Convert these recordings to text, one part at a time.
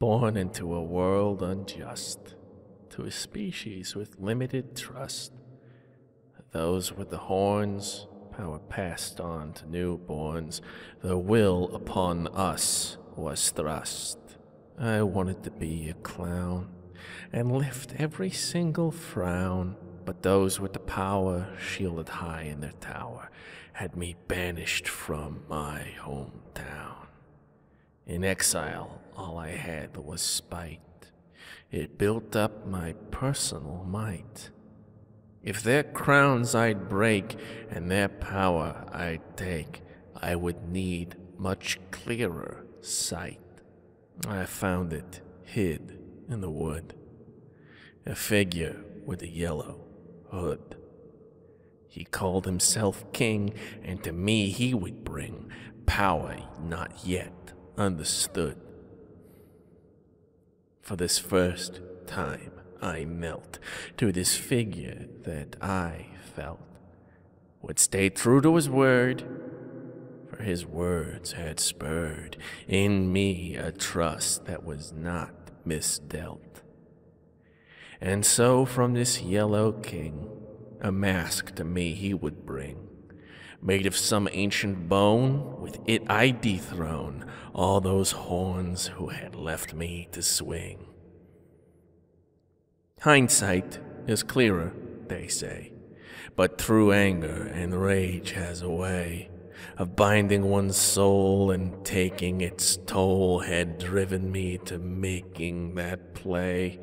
Born into a world unjust, to a species with limited trust. Those with the horns, power passed on to newborns, the will upon us was thrust. I wanted to be a clown and lift every single frown, but those with the power, shielded high in their tower, had me banished from my hometown. In exile, all I had was spite. It built up my personal might. If their crowns I'd break and their power I'd take, I would need much clearer sight. I found it hid in the wood, a figure with a yellow hood. He called himself king, and to me he would bring power not yet understood. For this first time, I knelt to this figure that I felt would stay true to his word, for his words had spurred in me a trust that was not misdealt. And so from this yellow king, a mask to me he would bring, made of some ancient bone, with it I dethrone all those horns who had left me to swing. Hindsight is clearer, they say, but through anger and rage has a way of binding one's soul and taking its toll had driven me to making that play.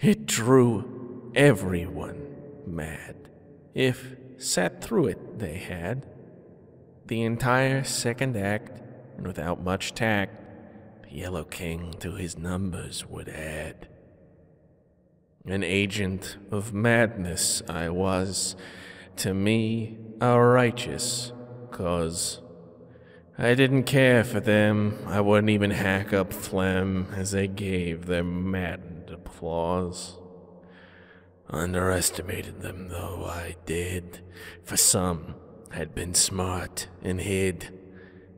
It drew everyone mad, if sat through it they had. The entire second act, and without much tact, the Yellow King to his numbers would add. An agent of madness I was, to me a righteous cause. I didn't care for them, I wouldn't even hack up phlegm as they gave their maddened applause. Underestimated them, though I did, for some had been smart and hid.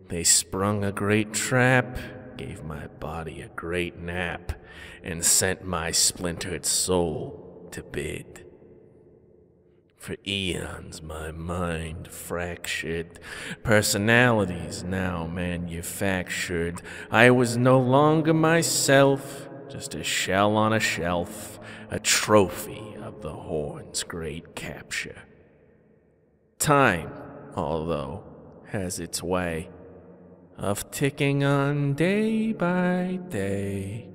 They sprung a great trap, gave my body a great nap, and sent my splintered soul to bid. For eons my mind fractured, personalities now manufactured. I was no longer myself, just a shell on a shelf, a trophy of the horn's great capture. Time, although, has its way of ticking on day by day.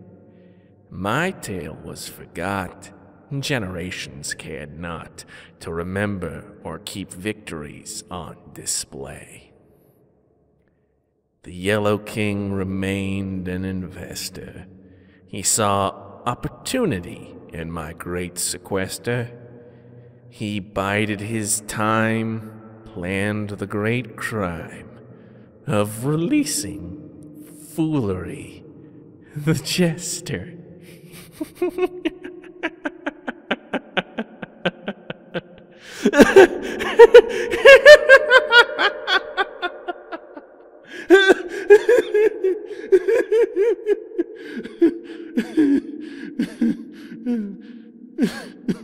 My tale was forgot, generations cared not to remember or keep victories on display. The Yellow King remained an investor. He saw opportunity in my great sequester. He bided his time, planned the great crime of releasing Phoolery, the jester. Ha ha ha.